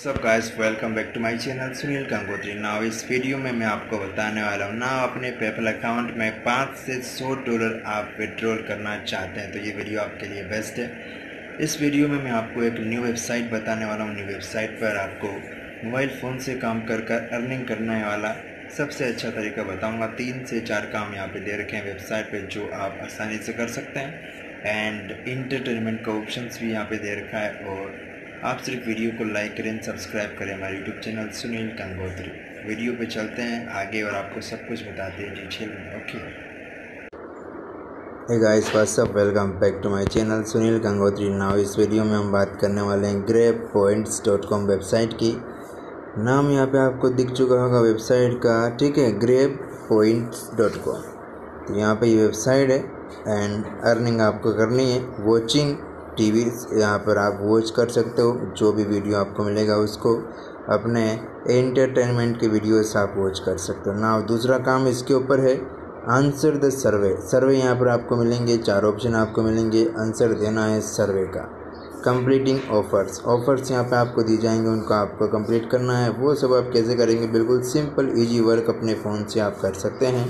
सब guys welcome back to my channel Sunil Gangotri now इस video में मैं आपको बताने वाला हूँ, ना अपने पेपल अकाउंट में पाँच से सौ डॉलर आप विड्रॉल करना चाहते हैं तो ये वीडियो आपके लिए बेस्ट है। इस वीडियो में मैं आपको एक न्यू वेबसाइट बताने वाला हूँ। न्यू वेबसाइट पर आपको मोबाइल फ़ोन से काम कर कर अर्निंग करने वाला सबसे अच्छा तरीका बताऊँगा। तीन से चार काम यहाँ पर दे रखे हैं वेबसाइट पर जो आप आसानी से कर सकते हैं। एंड इंटरटेनमेंट का ऑप्शन भी यहाँ पर दे रखा है और आप सिर्फ़ वीडियो को लाइक करें, सब्सक्राइब करें हमारे YouTube channel Sunil Gangotri video पे चलते हैं आगे और आपको सब कुछ बताते हैं डिटेल में okay guys what's up welcome back to my channel Sunil Gangotri now इस वीडियो में हम बात करने वाले हैं grape points dot com website की। नाम यहाँ पे आपको दिख चुका होगा वेबसाइट का, ठीक है? ग्रेप पॉइंट्स डॉट कॉम तो यहाँ पर ये वेबसाइट है एंड अर्निंग आपको करनी है वॉचिंग टीवी यहाँ पर आप वॉच कर सकते हो, जो भी वीडियो आपको मिलेगा उसको। अपने एंटरटेनमेंट के वीडियोस आप वॉच कर सकते हो। ना दूसरा काम इसके ऊपर है आंसर द सर्वे सर्वे यहाँ पर आपको मिलेंगे, चार ऑप्शन आपको मिलेंगे आंसर देना है सर्वे का। कंप्लीटिंग ऑफर्स ऑफर्स यहाँ पे आपको दी जाएँगे, उनको आपको कंप्लीट करना है। वो सब आप कैसे करेंगे? बिल्कुल सिंपल इजी वर्क अपने फ़ोन से आप कर सकते हैं।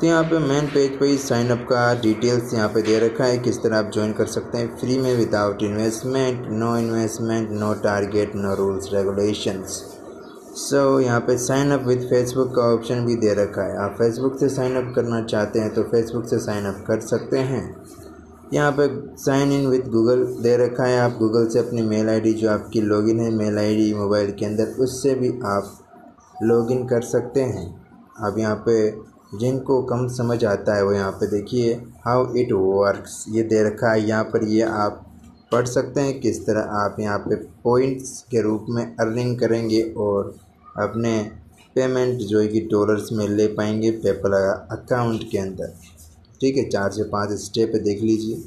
तो यहाँ पे मेन पेज पे ही साइन अप का डिटेल्स यहाँ पे दे रखा है किस तरह आप ज्वाइन कर सकते हैं फ्री में without investment no investment no target no rules regulations so यहाँ पे साइन अप विद फेसबुक का ऑप्शन भी दे रखा है। आप फेसबुक से साइन अप करना चाहते हैं तो फेसबुक से साइन अप कर सकते हैं। यहाँ पे साइन इन विद गूगल दे रखा है। आप गूगल से अपनी मेल आईडी जो आपकी लॉगिन है मेल आईडी मोबाइल के अंदर, उससे भी आप लॉगिन कर सकते हैं। आप यहाँ पे जिनको कम समझ आता है वो यहाँ पे देखिए हाउ इट वर्क्स ये दे रखा है, यहाँ पर ये आप पढ़ सकते हैं किस तरह आप यहाँ पे पॉइंट्स के रूप में अर्निंग करेंगे और अपने पेमेंट जो है कि डॉलर्स में ले पाएँगे पेपल अकाउंट के अंदर। ठीक है, चार से पाँच स्टेप देख लीजिए।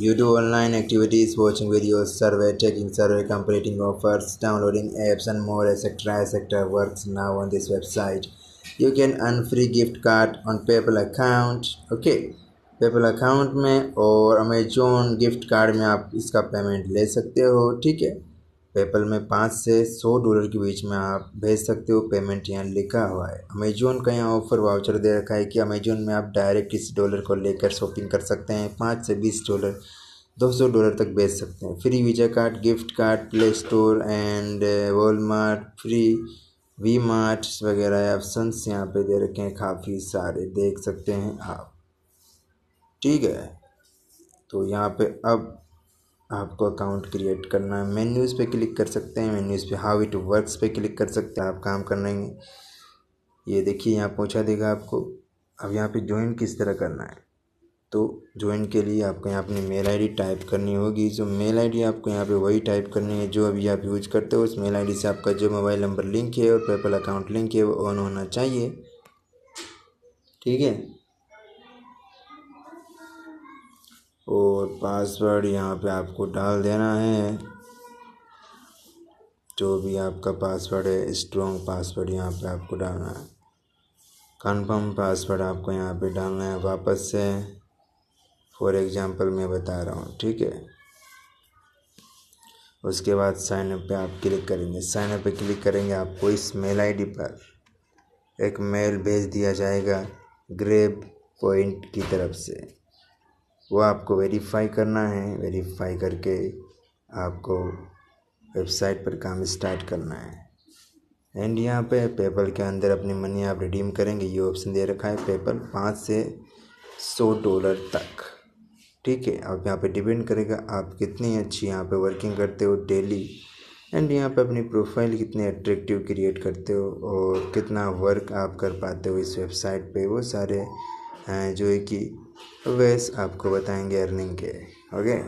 You do online activities watching video survey taking survey completing offers downloading apps and more etcetera etcetera works now on this website you can earn free gift card on PayPal account okay PayPal account में और Amazon gift card में आप इसका payment ले सकते हो, ठीक है? पेपल में पाँच से सौ डॉलर के बीच में आप भेज सकते हो पेमेंट यहाँ लिखा हुआ है। अमेजोन का यहाँ ऑफ़र वाउचर दे रखा है कि अमेजोन में आप डायरेक्ट इस डॉलर को लेकर शॉपिंग कर सकते हैं, पाँच से बीस डॉलर दो सौ डॉलर तक बेच सकते हैं। Free visa card gift card play store and Walmart free V marts वगैरह ऑप्शंस यहाँ पे दे रखे हैं काफ़ी सारे, देख सकते हैं आप। ठीक है तो यहाँ पे अब आपको अकाउंट क्रिएट करना है। मेन्यूज़ पे क्लिक कर सकते हैं मेन्यूज़ पे हाउ इट वर्क्स पे क्लिक कर सकते हैं, आप काम करने ये देखिए, यहाँ पहुँचा देगा आपको। अब यहाँ पे ज्वाइन किस तरह करना है? तो ज्वाइन के लिए आपको यहाँ अपनी मेल आईडी टाइप करनी होगी। जो मेल आईडी आपको यहाँ पे वही टाइप करनी है जो अभी आप यूज़ करते हो। उस मेल आईडी से आपका जो मोबाइल नंबर लिंक है और पेपल अकाउंट लिंक है वो ऑन होना चाहिए। ठीक है? और पासवर्ड यहाँ पे आपको डाल देना है। जो भी आपका पासवर्ड है स्ट्रॉन्ग पासवर्ड यहाँ पे आपको डालना है। कन्फर्म पासवर्ड आपको यहाँ पे डालना है वापस से। फॉर एग्ज़ाम्पल मैं बता रहा हूँ, ठीक है? उसके बाद साइन अप पे आप क्लिक करेंगे। साइन अप पे क्लिक करेंगे, आपको इस मेल आईडी पर एक मेल भेज दिया जाएगा ग्रेब पॉइंट की तरफ़ से। वो आपको वेरीफाई करना है। वेरीफाई करके आपको वेबसाइट पर काम स्टार्ट करना है। एंड यहाँ पे पेपल के अंदर अपनी मनी आप रिडीम करेंगे। ये ऑप्शन दे रखा है पेपल पाँच से सौ डॉलर तक। ठीक है, अब यहाँ पे डिपेंड करेगा आप कितनी अच्छी यहाँ पे वर्किंग करते हो डेली एंड यहाँ पे अपनी प्रोफ़ाइल कितने अट्रैक्टिव क्रिएट करते हो और कितना वर्क आप कर पाते हो इस वेबसाइट पे, वो सारे जो है कि वेस आपको बताएँगे अर्निंग के ओके